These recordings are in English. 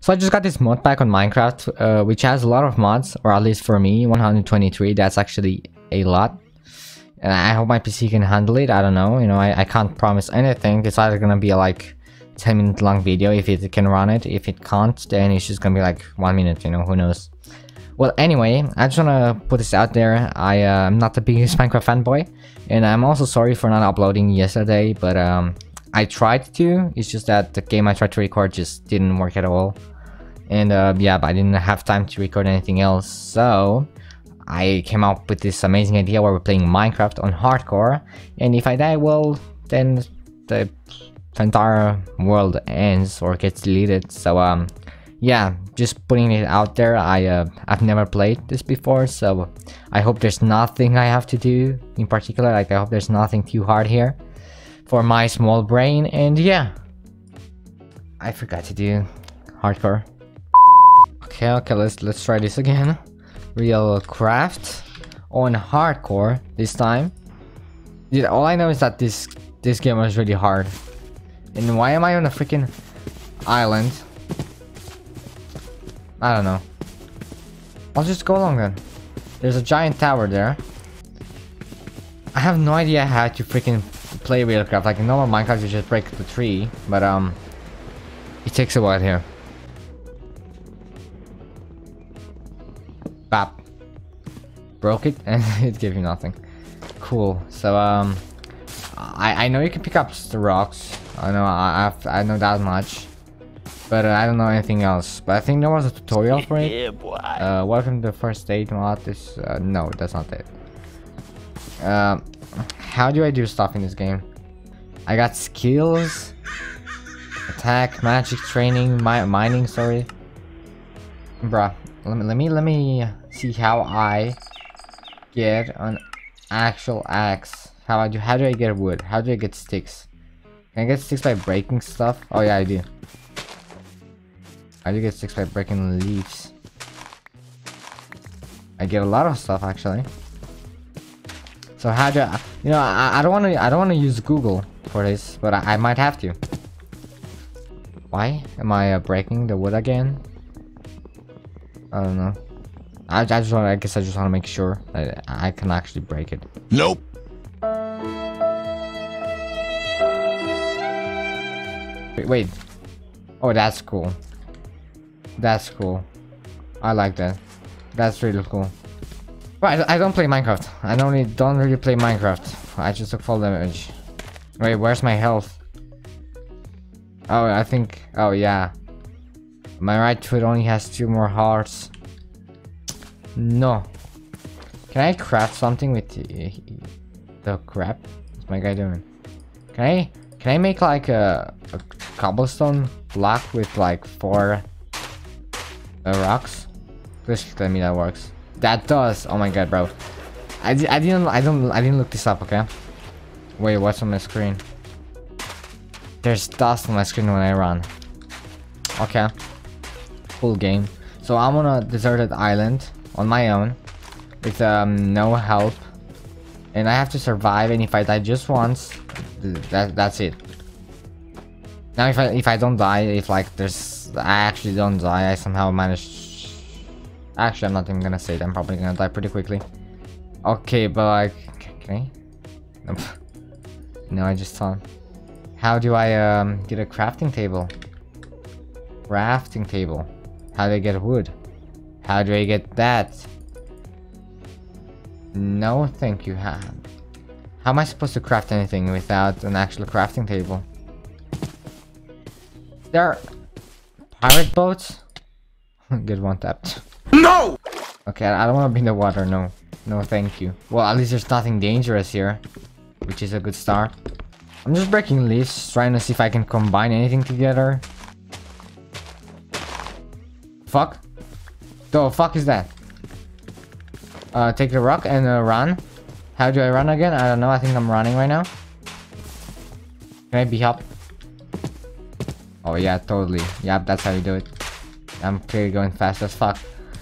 So I just got this mod pack on Minecraft, uh, which has a lot of mods, or at least for me, 123. That's actually a lot. And I hope my PC can handle it. I don't know. You know, I, I can't promise anything. It's either gonna be like 10 minute long video if it can run it. If it can't, then it's just gonna be like one minute, you know, who knows. Well, anyway, I just wanna put this out there. I uh, am not the biggest Minecraft fanboy, and I'm also sorry for not uploading yesterday, but um, I tried to. It's just that the game I tried to record just didn't work at all. And uh, yeah, but I didn't have time to record anything else, so I came up with this amazing idea where we're playing Minecraft on hardcore, and if I die, well, then the entire world ends or gets deleted. So um, yeah, just putting it out there. I uh, I've never played this before, so I hope there's nothing I have to do in particular. Like I hope there's nothing too hard here for my small brain. And yeah, I forgot to do hardcore. Okay, okay, let's let's try this again. RLcraft on hardcore this time. Dude, all I know is that this this game was really hard. And why am I on a freaking island? I don't know. I'll just go along then. There's a giant tower there. I have no idea how to freaking play RLcraft. Like in normal Minecraft, you just break the tree, but um, it takes a while here. Broke it and it gave you nothing. Cool. So um, I I know you can pick up the rocks. I know I I've, I know that much. But uh, I don't know anything else. But I think there was a tutorial for it. Yeah, boy. Uh, welcome to the first stage mod. This uh, no, that's not it. Um, how do I do stuff in this game? I got skills, attack, magic training, mi mining. Sorry, bruh. Let me let me let me see how I get an actual axe. How I do? How do I get wood? How do I get sticks? Can I get sticks by breaking stuff? Oh yeah, I do. I do get sticks by breaking leaves. I get a lot of stuff actually. So how do I, you know I, I don't want to I don't want to use Google for this, but I, I might have to. Why am I uh, breaking the wood again? I don't know. I, I just want I guess I just want to make sure that I can actually break it. Nope. Wait, wait. Oh, that's cool. That's cool. I like that. That's really cool. But I, I don't play Minecraft. I don't don't really play Minecraft. I just took full damage. Wait, where's my health? Oh, I think... Oh, yeah. My right foot only has two more hearts. No. Can I craft something with the, the crap? What's my guy doing? Can I... Can I make like a, a cobblestone block with like four uh, rocks? Please tell me that works. That does. Oh my god, bro. I, I didn't I don't I didn't look this up, okay? Wait, what's on my screen? There's dust on my screen when I run. Okay. Full game. So I'm on a deserted island on my own with um no help. And I have to survive and if I die just once, that that's it. Now if I if I don't die, if like there's I actually don't die, I somehow manage Actually I'm not even gonna say it, I'm probably gonna die pretty quickly. Okay, but like okay. Nope. no, I just thought. How do I um get a crafting table? Crafting table. How do I get wood? How do I get that? No, thank you. How, how am I supposed to craft anything without an actual crafting table? There are pirate boats? Good one tapped. No! Okay, I don't want to be in the water, no. No, thank you. Well, at least there's nothing dangerous here. Which is a good start. I'm just breaking leaves, trying to see if I can combine anything together. Fuck? The fuck is that? Uh, take the rock and uh, run. How do I run again? I don't know. I think I'm running right now. Can I be helped? Oh yeah, totally. Yep, that's how you do it. I'm clearly going fast as fuck.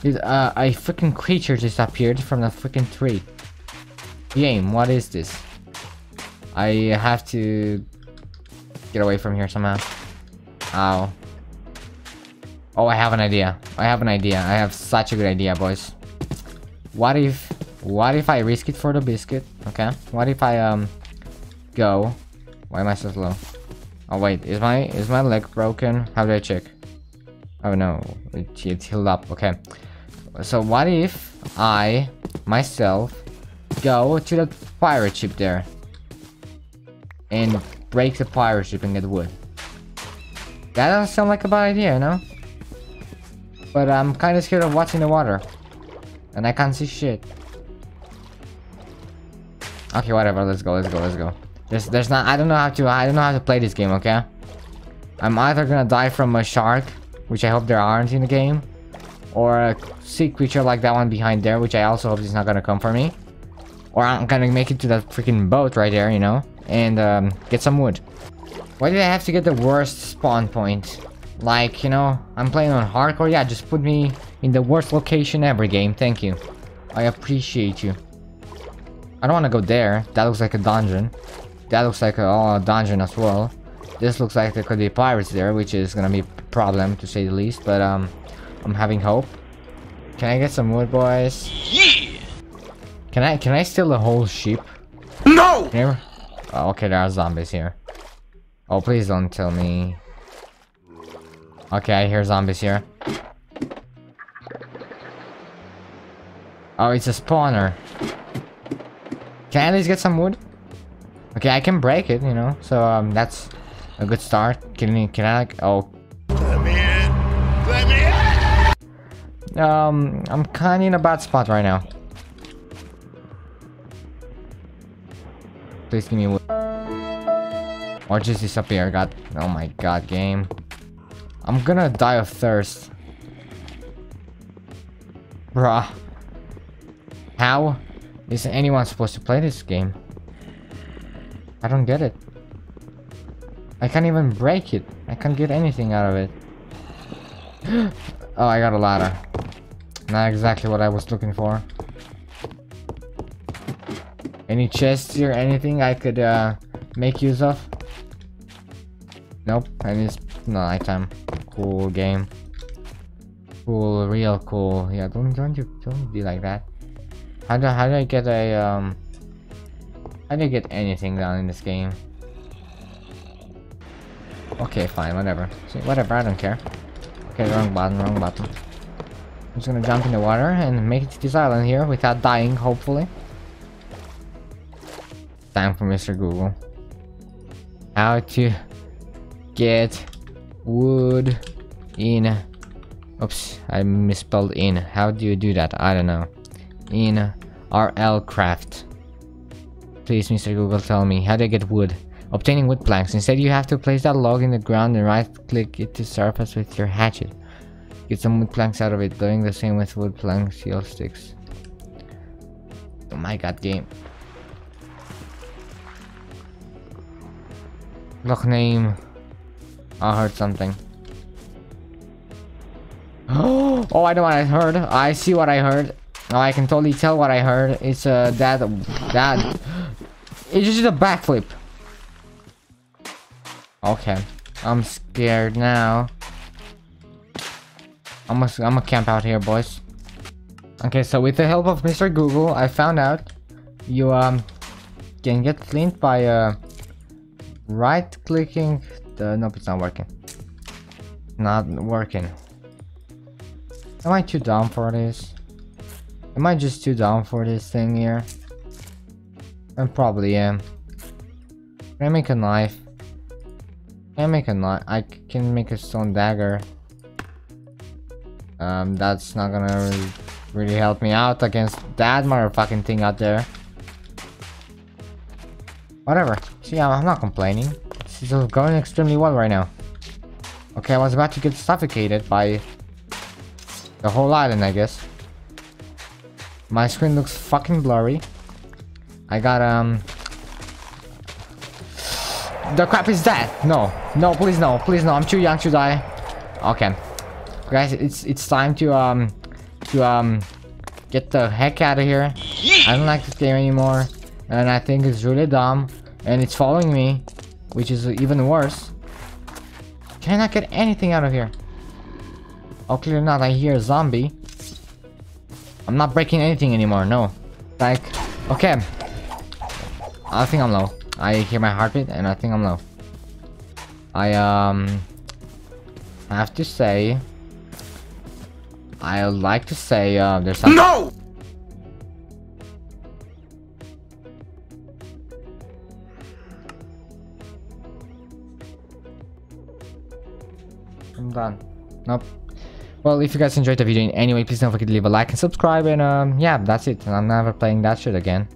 Dude, uh, a freaking creature just appeared from the freaking tree. Game, what is this? I have to get away from here somehow. Ow. Oh, I have an idea. I have an idea. I have such a good idea, boys. What if... What if I risk it for the biscuit? Okay. What if I, um... Go... Why am I so slow? Oh, wait. Is my... Is my leg broken? How do I check? Oh, no. It, it's healed up. Okay. So, what if I... Myself... Go to the pirate ship there. And break the pirate ship and get wood. That doesn't sound like a bad idea, you know? But I'm kind of scared of watching the water. And I can't see shit. Okay, whatever. Let's go. Let's go. Let's go. There's, there's not. I don't know how to. I don't know how to play this game. Okay. I'm either gonna die from a shark, which I hope there aren't in the game, or a sea creature like that one behind there, which I also hope is not gonna come for me, or I'm gonna make it to that freaking boat right there, you know, and um, get some wood. Why did I have to get the worst spawn point? Like, you know, I'm playing on hardcore. Yeah, just put me in the worst location ever game. Thank you. I appreciate you. I don't want to go there. That looks like a dungeon. That looks like a oh, dungeon as well. This looks like there could be pirates there, which is gonna be a problem to say the least. But um, I'm having hope. Can I get some wood, boys? Yeah. Can I can I steal the whole ship? No. Here? Oh, okay, there are zombies here. Oh, please don't tell me. Okay, I hear zombies here. Oh, it's a spawner. Can I at least get some wood? Okay, I can break it, you know. So um, that's a good start. Can me? Can I? Like, oh. Let me in. Let me in. Um, I'm kind of in a bad spot right now. Please give me wood. Or just disappear. God. Oh my god, game. I'm gonna die of thirst. Bruh. How is anyone supposed to play this game? I don't get it. I can't even break it. I can't get anything out of it. oh, I got a ladder. Not exactly what I was looking for. Any chests here? Anything I could uh, make use of? Nope, and it's nighttime. Cool game. Cool, real cool. Yeah, don't don't you don't be like that. How do how do I get a um how do I get anything done in this game? Okay, fine, whatever. See, whatever, I don't care. Okay, wrong button, wrong button. I'm just gonna jump in the water and make it to this island here without dying, hopefully. Time for Mr. Google. How to get wood in. Oops I misspelled in. How do you do that? I don't know. In RL craft. Please Mr. Google tell me how do I get wood? Obtaining wood planks. Instead you have to place that log in the ground and right click it to surface with your hatchet. Get some wood planks out of it. Doing the same with wood planks steel sticks. Oh my god game. Log name I heard something. oh, I know what I heard. I see what I heard. Oh, I can totally tell what I heard. It's uh, that, that. It just did a backflip. Okay. I'm scared now. I'm gonna, I'm gonna camp out here, boys. Okay, so with the help of Mr. Google, I found out you um can get flint by uh right-clicking uh, nope, it's not working. Not working. Am I too dumb for this? Am I just too dumb for this thing here? I probably am. Can I make a knife? Can I make a knife? I can make a stone dagger. Um, that's not gonna really, really help me out against that motherfucking thing out there. Whatever. See, I'm not complaining. This is going extremely well right now. Okay, I was about to get suffocated by the whole island, I guess. My screen looks fucking blurry. I got, um... The crap is dead! No. No, please no. Please no. I'm too young to die. Okay. Guys, it's it's time to, um... To, um... Get the heck out of here. I don't like this game anymore. And I think it's really dumb. And it's following me which is even worse. Can I get anything out of here? Oh, clearly not. I hear a zombie. I'm not breaking anything anymore. No. Like, okay. I think I'm low. I hear my heartbeat and I think I'm low. I, um... have to say... I like to say, uh, there's some... No! I'm done. Nope. Well, if you guys enjoyed the video in any way, please don't forget to leave a like and subscribe. And um, yeah, that's it. I'm never playing that shit again.